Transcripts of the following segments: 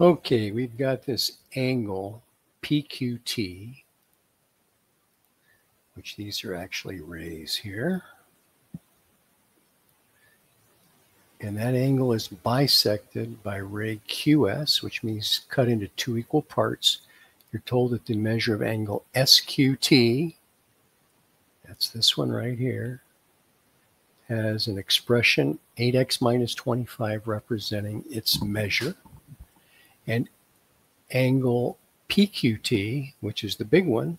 Okay, we've got this angle PQT, which these are actually rays here. And that angle is bisected by ray QS, which means cut into two equal parts. You're told that the measure of angle SQT, that's this one right here, has an expression 8x minus 25 representing its measure and angle PQT, which is the big one,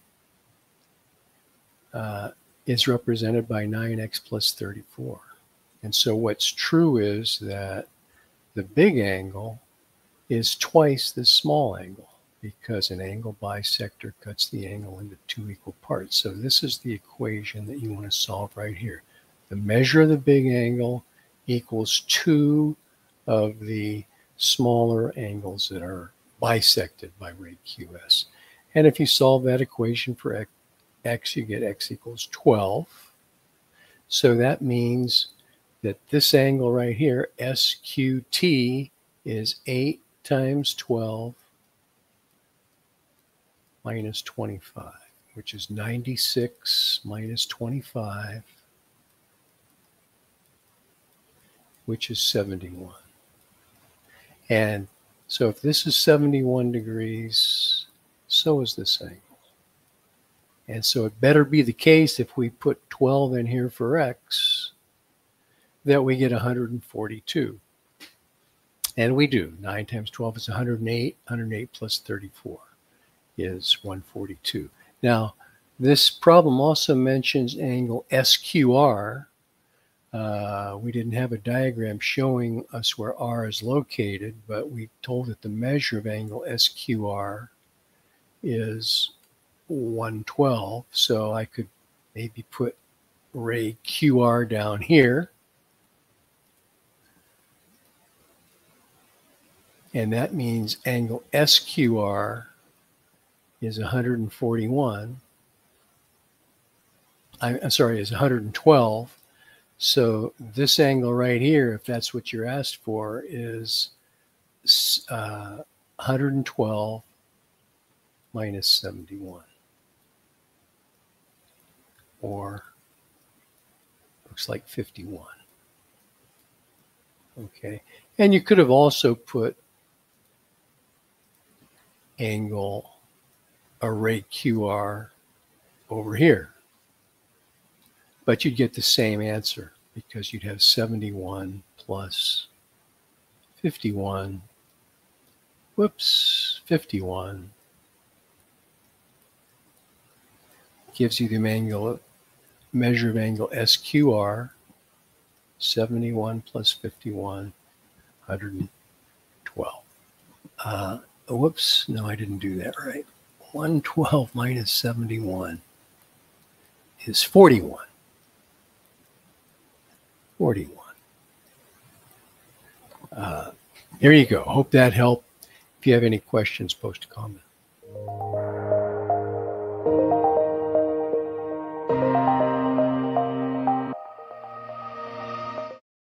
uh, is represented by 9x plus 34. And so what's true is that the big angle is twice the small angle because an angle bisector cuts the angle into two equal parts. So this is the equation that you want to solve right here. The measure of the big angle equals two of the smaller angles that are bisected by ray QS. And if you solve that equation for x, you get x equals 12. So that means that this angle right here, SQT, is 8 times 12 minus 25, which is 96 minus 25, which is 71. And so if this is 71 degrees, so is this angle. And so it better be the case if we put 12 in here for x, that we get 142. And we do. 9 times 12 is 108. 108 plus 34 is 142. Now, this problem also mentions angle SQR, uh, we didn't have a diagram showing us where R is located, but we told that the measure of angle SQR is 112. So I could maybe put ray QR down here. And that means angle SQR is 141. I'm sorry, is 112 so this angle right here, if that's what you're asked for, is uh, 112 minus 71. Or looks like 51. Okay. And you could have also put angle array QR over here but you'd get the same answer because you'd have 71 plus 51. Whoops, 51 gives you the angle, measure of angle SQR, 71 plus 51, 112. Uh, whoops, no, I didn't do that right. 112 minus 71 is 41. 41. Uh, there you go. Hope that helped. If you have any questions, post a comment.